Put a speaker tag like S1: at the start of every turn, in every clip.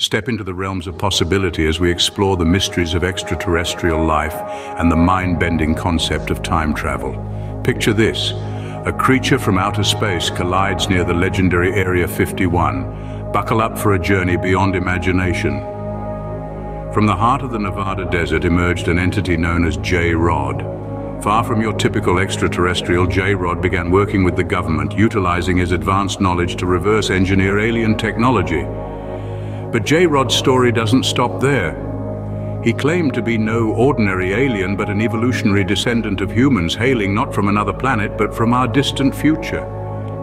S1: Step into the realms of possibility as we explore the mysteries of extraterrestrial life and the mind-bending concept of time travel. Picture this. A creature from outer space collides near the legendary Area 51. Buckle up for a journey beyond imagination. From the heart of the Nevada desert emerged an entity known as J-Rod. Far from your typical extraterrestrial, J-Rod began working with the government, utilizing his advanced knowledge to reverse engineer alien technology. But J-Rod's story doesn't stop there. He claimed to be no ordinary alien but an evolutionary descendant of humans hailing not from another planet but from our distant future.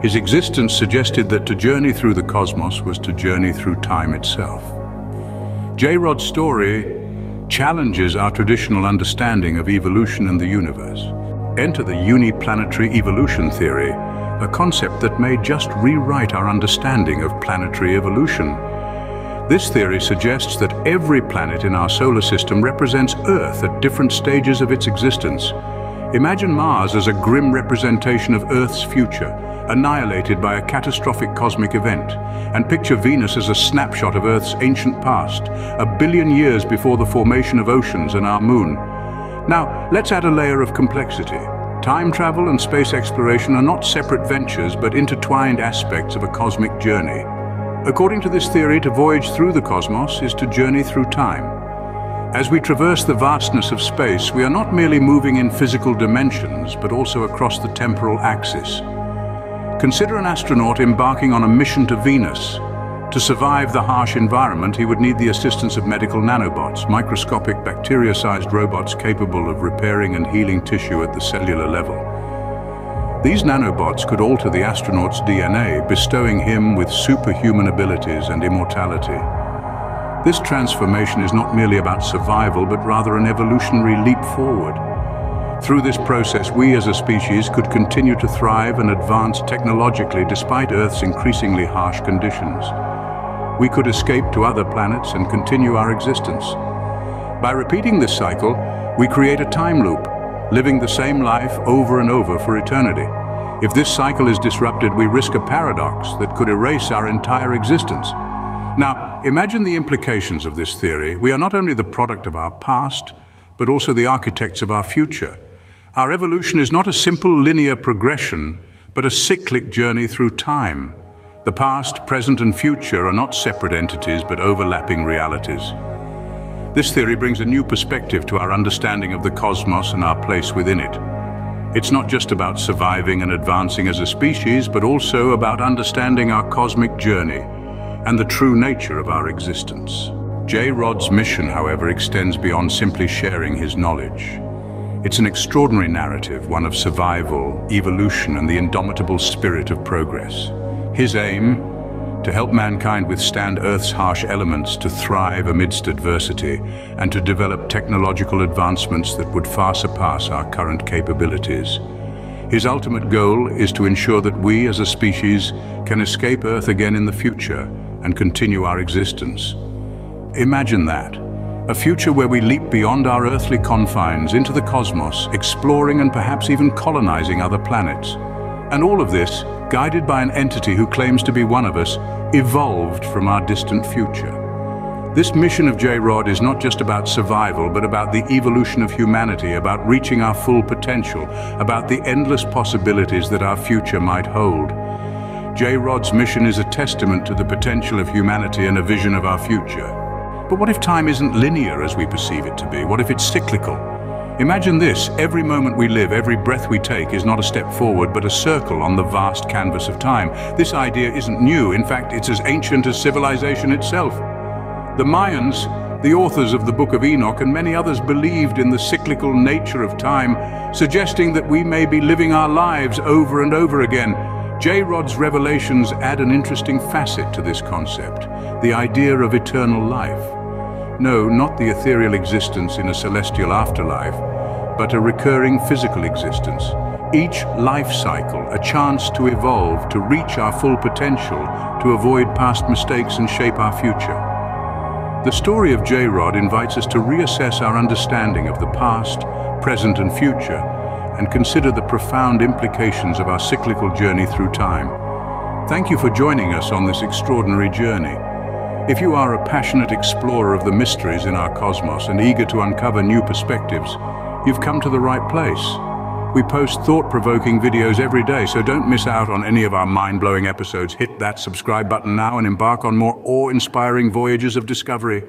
S1: His existence suggested that to journey through the cosmos was to journey through time itself. J-Rod's story challenges our traditional understanding of evolution and the universe. Enter the uniplanetary evolution theory, a concept that may just rewrite our understanding of planetary evolution. This theory suggests that every planet in our solar system represents Earth at different stages of its existence. Imagine Mars as a grim representation of Earth's future, annihilated by a catastrophic cosmic event, and picture Venus as a snapshot of Earth's ancient past, a billion years before the formation of oceans and our moon. Now, let's add a layer of complexity. Time travel and space exploration are not separate ventures but intertwined aspects of a cosmic journey. According to this theory, to voyage through the cosmos is to journey through time. As we traverse the vastness of space, we are not merely moving in physical dimensions, but also across the temporal axis. Consider an astronaut embarking on a mission to Venus. To survive the harsh environment, he would need the assistance of medical nanobots, microscopic bacteria-sized robots capable of repairing and healing tissue at the cellular level. These nanobots could alter the astronaut's DNA, bestowing him with superhuman abilities and immortality. This transformation is not merely about survival, but rather an evolutionary leap forward. Through this process, we as a species could continue to thrive and advance technologically despite Earth's increasingly harsh conditions. We could escape to other planets and continue our existence. By repeating this cycle, we create a time loop, living the same life over and over for eternity. If this cycle is disrupted, we risk a paradox that could erase our entire existence. Now, imagine the implications of this theory. We are not only the product of our past, but also the architects of our future. Our evolution is not a simple linear progression, but a cyclic journey through time. The past, present and future are not separate entities, but overlapping realities. This theory brings a new perspective to our understanding of the cosmos and our place within it. It's not just about surviving and advancing as a species, but also about understanding our cosmic journey and the true nature of our existence. J. Rod's mission, however, extends beyond simply sharing his knowledge. It's an extraordinary narrative, one of survival, evolution, and the indomitable spirit of progress. His aim, to help mankind withstand Earth's harsh elements, to thrive amidst adversity, and to develop technological advancements that would far surpass our current capabilities. His ultimate goal is to ensure that we as a species can escape Earth again in the future and continue our existence. Imagine that. A future where we leap beyond our earthly confines into the cosmos, exploring and perhaps even colonizing other planets. And all of this, guided by an entity who claims to be one of us, evolved from our distant future. This mission of J-Rod is not just about survival, but about the evolution of humanity, about reaching our full potential, about the endless possibilities that our future might hold. J-Rod's mission is a testament to the potential of humanity and a vision of our future. But what if time isn't linear as we perceive it to be? What if it's cyclical? Imagine this, every moment we live, every breath we take is not a step forward, but a circle on the vast canvas of time. This idea isn't new, in fact, it's as ancient as civilization itself. The Mayans, the authors of the Book of Enoch and many others believed in the cyclical nature of time, suggesting that we may be living our lives over and over again. J. Rod's revelations add an interesting facet to this concept, the idea of eternal life. No, not the ethereal existence in a celestial afterlife, but a recurring physical existence. Each life cycle, a chance to evolve, to reach our full potential, to avoid past mistakes and shape our future. The story of J-Rod invites us to reassess our understanding of the past, present and future, and consider the profound implications of our cyclical journey through time. Thank you for joining us on this extraordinary journey. If you are a passionate explorer of the mysteries in our cosmos and eager to uncover new perspectives, you've come to the right place. We post thought-provoking videos every day, so don't miss out on any of our mind-blowing episodes. Hit that subscribe button now and embark on more awe-inspiring voyages of discovery.